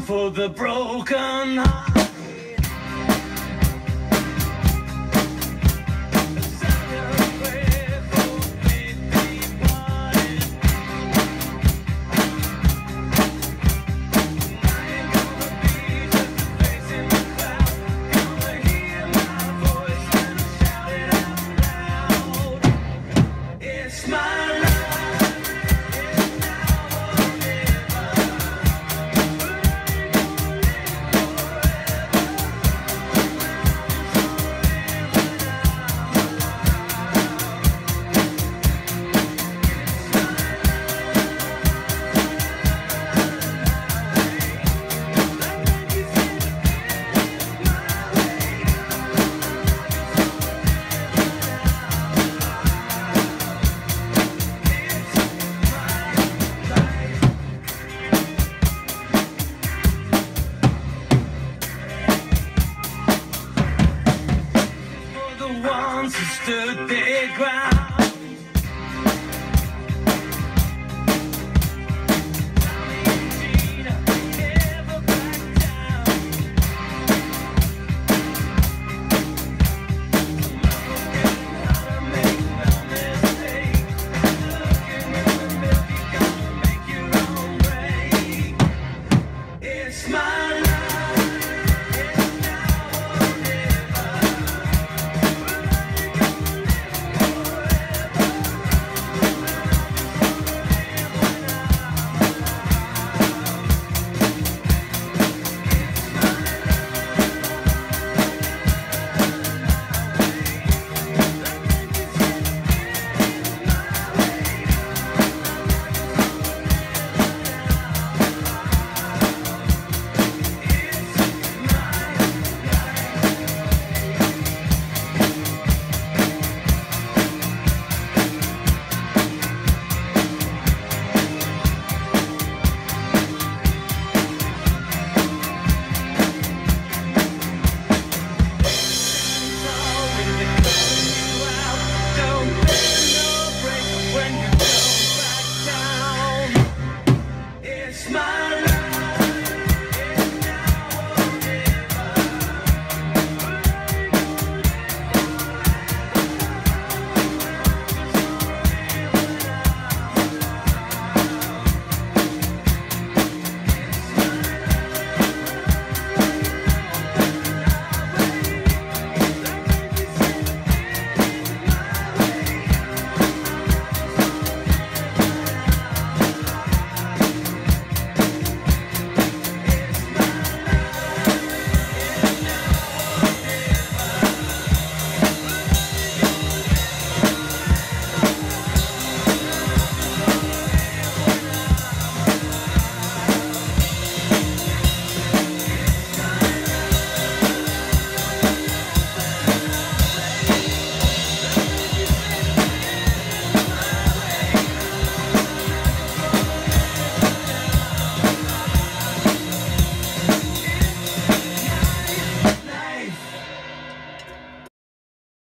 for the broken heart. Ground.